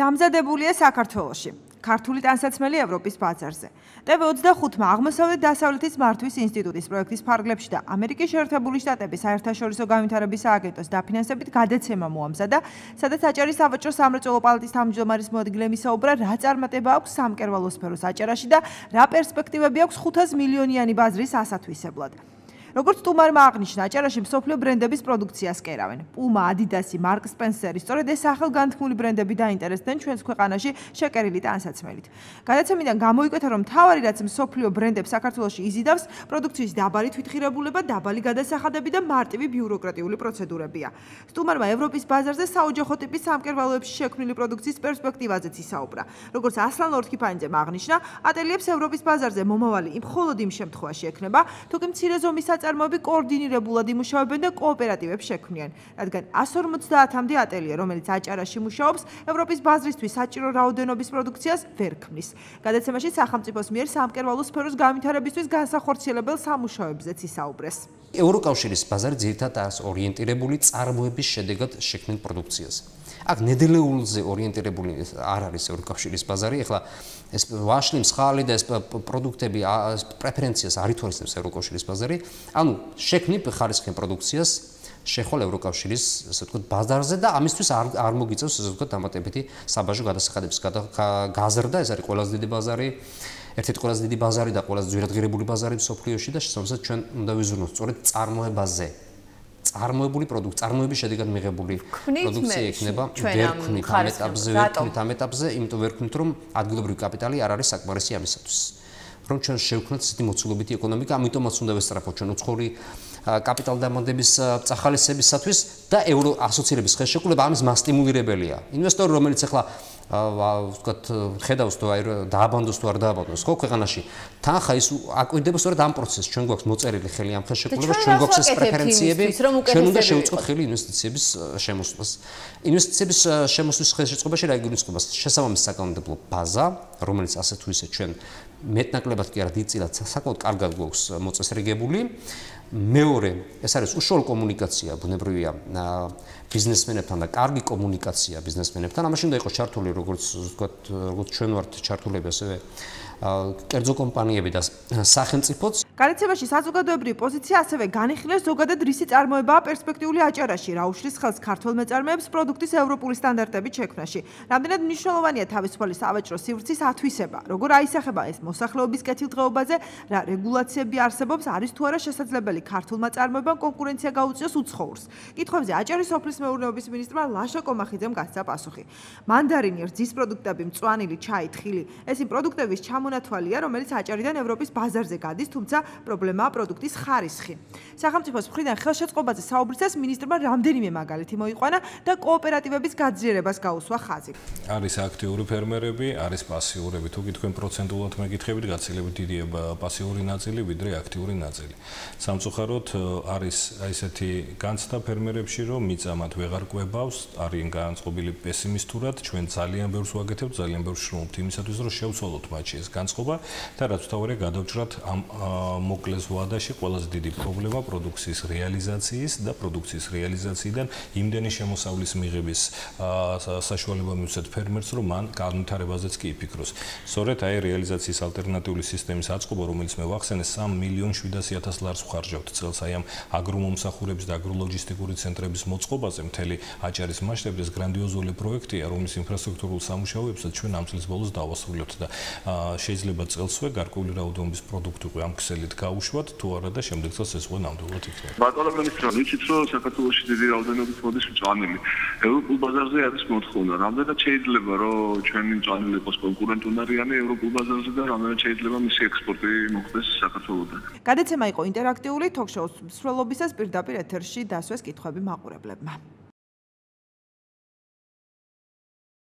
დამზადებულია საქართველოში. ქართული ტანსაცმელი ევროპის ბაზარზე. TV25-მა აღმოსავლეთ დასავლეთის მართვის ინსტიტუტის პროექტის ფარგლებში და ამერიკის შეერთებული შტატების საერთაშორისო განვითარების სააგენტოს დაფინანსებით გადაცემა მოამზადა, სადაც აჭარის სავაჭრო სამრეწველო პალატის თავმჯდომარის მოადგილე მისაუბრა, რა წარმატება აქვს სამკერვალო სფეროს აჭარაში და რა პერსპექტივები აქვს 500 მილიონიანი ბაზრის ასათვისებლად. როგორც ტუმარმა აღნიშნა, აჭარაში მსოფლიო ბრენდების პროდუქციას კერავენ. პუმა, ადიდასი, მარკ სპენსერი, სწორედ ეს სახელგანთქმული ბრენდები დაინტერესდნენ ჩვენს ქვეყანაში შეკერილი ტანსაცმელით. გადაცემიდან გამოიკვეთა, რომ თავარი რაც მსოფლიო ბრენდებს საქართველოში იზიდავს, პროდუქციის დაბალი თვითღირებულება, დაბალი გადასახადები და მარტივი ბიუროკრატიული პროცედურებია. სტუმარმა ევროპის ბაზარზე საოჯახო ტიპის სამკერვალოებში შექმნილი პროდუქციის პერსპექტივაზეც ისაუბრა. როგორც ასლან ლორთქიფანიძემ აღნიშნა, ატელიებს ევროპის ბაზარზე მომავალი იმ მხოლოდ იმ შემთხვევაში ექნება, თუ კი მცირე ზომის ნაწარმოები კოორდინირებულად იმუშავებენ და კოოპერატივებს შექმნიან, რადგან 150-მდე ატელიე, რომელიც აჭარაში მუშაობს, ევროპის ბაზრისთვის საჭირო რაოდენობის პროდუქციას ვერ ქმნის. გადაცემაში სახელმწიფოს მიერ სამკერვალო სფეროს განვითარებისთვის განსახორციელებელ სამუშაოებზეც ისაუბრეს. ევროკავშირის ბაზარი ძირითადად ორიენტირებული წარმოების შედეგად შექმნილ პროდუქციას. აქ ნედლეულზე ორიენტირებული არ არის ევროკავშირის ბაზარი, ეხლა ეს ვაშლი, მსხალი და ეს პროდუქტები პრეფერენციას არ ითვალისწინებს ევროკავშირის ბაზარი. ანუ შექმნით ხარისხიან პროდუქციას შეხვალ ევროკავშირის, ასე ვთქვათ, ბაზარზე და ამისთვის არ არ მოგიწევს, ასე ვთქვათ, დამატებითი საბაჟო გადასახადების გაზრდა, ეს არის ყველაზე დიდი ბაზარი. ერთ-ერთი ყველაზე დიდი ბაზარი და ყველაზე ძვირადღირებული ბაზარი მსოფლიოში და შესაბამისად ჩვენ უნდა ვიზრუნოთ სწორედ წარმოებაზე. წარმოებული პროდუქტი, წარმოების შედეგად მიღებული პროდუქცია იქნება ვერ ქმნით ამ ეტაპზე, ვერ ქმნით ამ ეტაპზე, იმიტომ ვერ ქმნით, რომ ადგილობრივი კაპიტალი არ არის საკმარისი ამისათვის. რომ ჩვენ შევქმნათ ისეთი მოცულობითი ეკონომიკა, ამიტომაც უნდა ვესწრაფოთ ჩვენ უცხოური კაპიტალ დამონდების წახალისებისათვის და ევრო ასოცირების ხელშეკრულება ამის მასტიმულირებელია. ინვესტორი, რომელიც ახლა ვთქვათ, ხედავს თუ აი დააბანდოს თუ არ დააბანდოს ხო ქვეყანაში თანხა ის აკვირდება სწორედ ამ პროცესს ჩვენ გვაქვს მოწერილი ხელი ამ ხელშეკრულებას ჩვენ გვაქვს ეს პრეფერენციები. ჩვენ უნდა შევუწყოთ ხელი ინვესტიციების შემოსვლას. ინვესტიციების შემოსვლის ხელშეწყობაში რა იგულისხმება შესაბამისი საკანონმდებლო ბაზა რომელიც ასე თუ ისე ჩვენ მეტნაკლებად კი არა დიდწილად საკმაოდ კარგად გვაქვს მოწესრიგებული. მეორე ეს არის უშუალო კომუნიკაცია ბუნებრივია ბიზნესმენებთან და კარგი კომუნიკაცია ბიზნესმენებთან. ამაში უნდა იყოს ჩართული როგორც ვთქვათ როგორც ჩვენ ვართ ჩართულები ასევე კერძო კომპანიები და სახელმწიფოც. განაცემაში საზოგადოებრივი პოზიცია ასევე განიხილეს ზოგადად რისი წარმოებაა პერსპექტიული აჭარაში, რა უშლის ხელს ქართულ მეწარმეებს პროდუქტის ევროპული სტანდარტებით შექმნაში. რამდენად მნიშვნელოვანია თავისუფალი სავაჭრო სივრცის ათვისება, როგორ აისახება ეს მოსახლეობის კეთილდღეობაზე, რა რეგულაციები არსებობს, არის თუ არა შესაძლებელი ქართულმა წარმოებამ კონკურენცია გაუწიოს უცხოურს. კითხვებზე აჭარის სოფლის მეურნეობის მინისტრმა ლაშა კომახიძემ გასცა პასუხი. მანდარინი, რძის პროდუქტები, მწვანილი, ჩაი, თხილი, ეს იმ პროდუქტების ჩამო მონათვალია, რომელიც აჭარიდან ევროპის ბაზარზე გადის, თუმცა პრობლემაა პროდუქტის ხარისხი. სახელმწიფოს მხრიდან ხელშეწყობაზე საუბრისას მინისტრმა რამდენიმე მაგალითი მოიყვანა და კოოპერატივების გაძლიერებას გაუსვა ხაზი. არის აქტიური ფერმერები, არის პასიურები, თუ გითხრენ პროცენტულად მეკითხებით, გაცილებით დიდია პასიური ნაწილი ვიდრე აქტიური ნაწილი. სამწუხაროდ არის ესეთი განცდა ფერმერებში, რომ მიწამათ ვეღარ ყვებავს, არიან განწყობილი პესიმისტურად, ჩვენ ძალიან ბევრს ვაკეთებთ, ძალიან ბევრს შრომობთ იმისათვის, რომ შევცვალოთ მათში ეს განწყობა და რაც თავარი გადავჭრათ ამ მოკლეს ვადაში ყველაზე დიდი პრობლემა პროდუქციის რეალიზაციის და პროდუქციის რეალიზაციიდან იმდენი შემოსავლის მიღების საშუალება მივცეთ ფერმერს რომ მან განვითარებაზეც კი იფიქროს. სწორედ აი რეალიზაციის ალტერნატიული სისტემის აწყობა რომელიც მე ვახსენე 3 მილიონ 700 ლარს ვხარჯავთ წელს აი ამ აგრომომსახურების და აგროლოგისტიკური ცენტრების მოწყობაზე მთელი აჭარის მასშტაბით ეს გრანდიოზული პროექტია რომლის ინფრასტრუქტურულ სამუშაოებსაც ჩვენ ამ წლის ბოლოს დავასრულებთ და შეიძლება წელსვე გარკვეული რაოდენობის პროდუქტი ყო ამ ქსელით გაუშვათ თუ არა და შემდეგ წელს ეს ყო ნამდვილად იქნება. ბატონო მინისტრო, ვიცით რომ საქართველოს დიდი რაოდენობის მოდის მწვანილი. ევროპულ ბაზარზე არის მოთხოვნა. რამდენად შეიძლება რომ ჩვენი მწვანილი იყოს კონკურენტუნარიანი ევროპულ ბაზარზე და რამდენად შეიძლება მისი ექსპორტი მოხდეს საქართველოსთან. გადაცემა იყო ინტერაქტიული, თოქ-შოუს მსვლელობისას პირდაპირ ეთერში დასვეს კითხვები მაყურებლებმა.